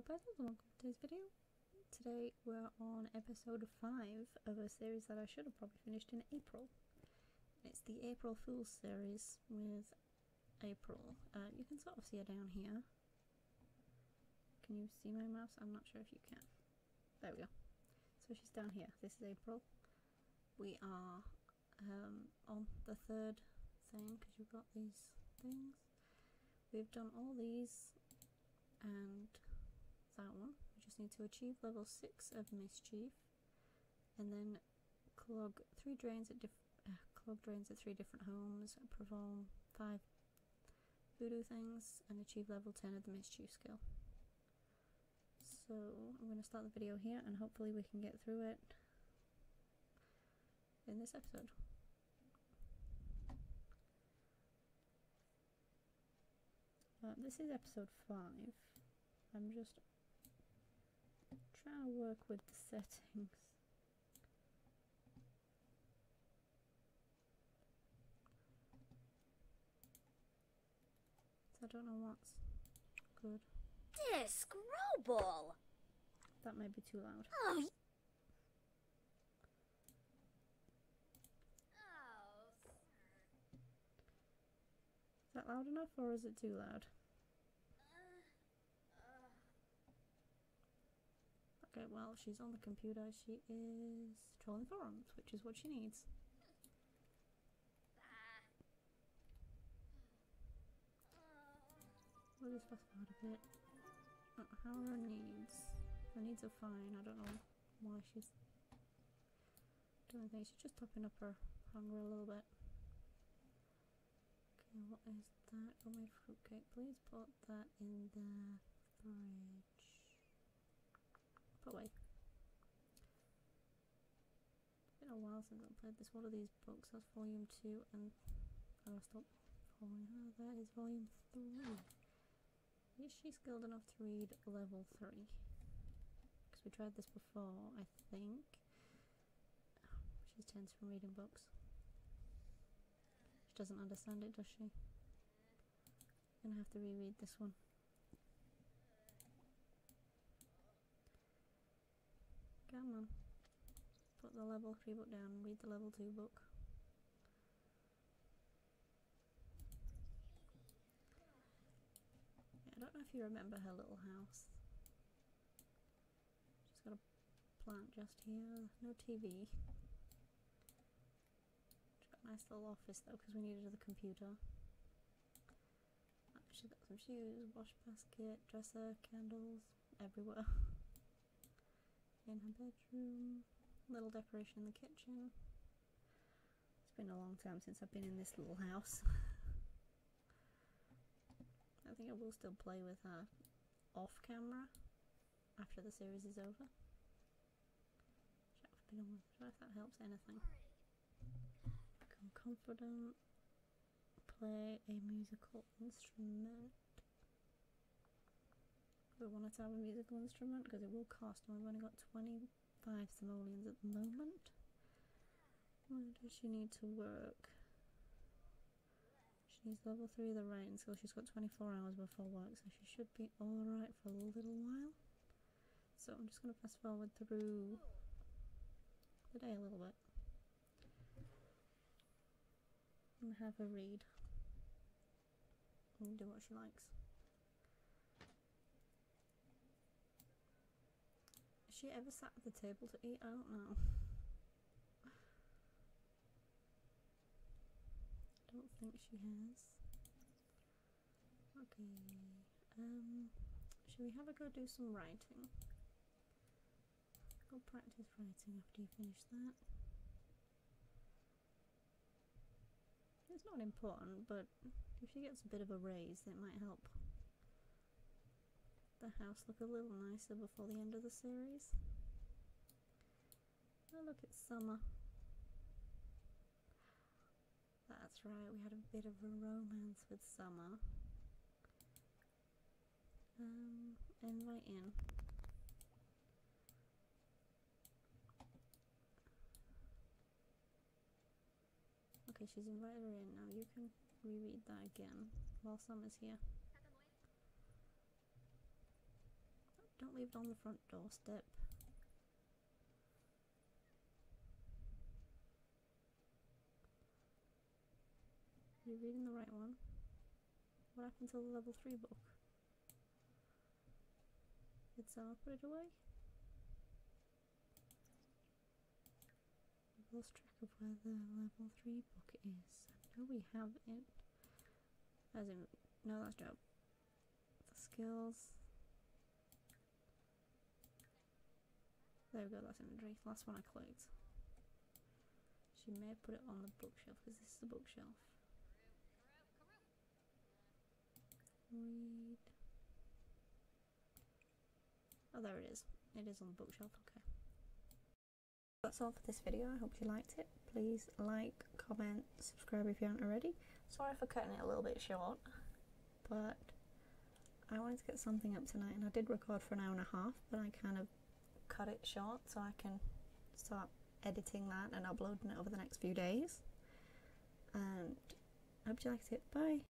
Hello guys, welcome to today's video. Today we're on episode 5 of a series that I should have probably finished in April. It's the April Fool's series with April. Uh, you can sort of see her down here. Can you see my mouse? I'm not sure if you can. There we go. So she's down here. This is April. We are um, on the third thing because you've got these things. We've done all these and that one. We just need to achieve level 6 of Mischief and then clog 3 drains at diff uh, drains at 3 different homes, perform 5 voodoo things and achieve level 10 of the Mischief skill. So I'm going to start the video here and hopefully we can get through it in this episode. Uh, this is episode 5. I'm just trying to work with the settings. So I don't know what's good. Disc Roble! That may be too loud. Oh. Is that loud enough or is it too loud? Okay, well, she's on the computer. She is trolling forums, which is what she needs. We'll just fast forward. Uh, how are her needs? Her needs are fine. I don't know why she's doing things. She's just topping up her hunger a little bit. Okay, what is that? Homemade fruitcake. Please put that in the fridge. Away. It's been a while since I've played this. One of these books, that's volume 2, and I gotta stop following her. That is volume 3. Is she skilled enough to read level 3? Because we tried this before, I think. She's tense from reading books. She doesn't understand it, does she? I'm Gonna have to reread this one. Come on. Put the level 3 book down read the level 2 book. Yeah, I don't know if you remember her little house. She's got a plant just here, no TV. She's got a nice little office though because we needed the computer. She's got some shoes, wash basket, dresser, candles, everywhere. in her bedroom, little decoration in the kitchen. It's been a long time since I've been in this little house. I think I will still play with her off camera after the series is over. I don't know if that helps anything. Become confident. Play a musical instrument. We wanted to have a musical instrument because it will cost, and we've only got 25 simoleons at the moment. Where does she need to work? She needs level 3 of the rain, so she's got 24 hours before work, so she should be alright for a little while. So I'm just going to fast forward through the day a little bit. And have her read. And do what she likes. She ever sat at the table to eat? I don't know. don't think she has. Okay. Um, should we have a go do some writing? Go practice writing after you finish that. It's not important, but if she gets a bit of a raise, it might help the house look a little nicer before the end of the series. Oh look, it's summer. That's right, we had a bit of a romance with summer. Um, invite in. Okay, she's invited her in now. You can reread that again while summer's here. On the front doorstep. Are you reading the right one? What happened to the level 3 book? Did someone put it away? I've lost track of where the level 3 book is. I know we have it. As in, no, that's job. The skills. There we go, that's inventory. Last one I clicked. She may put it on the bookshelf because this is the bookshelf. Read. Oh, there it is. It is on the bookshelf, okay. That's all for this video. I hope you liked it. Please like, comment, subscribe if you haven't already. Sorry for cutting it a little bit short, but I wanted to get something up tonight and I did record for an hour and a half, but I kind of cut it short so I can start editing that and uploading it over the next few days. And I hope you liked it. Bye.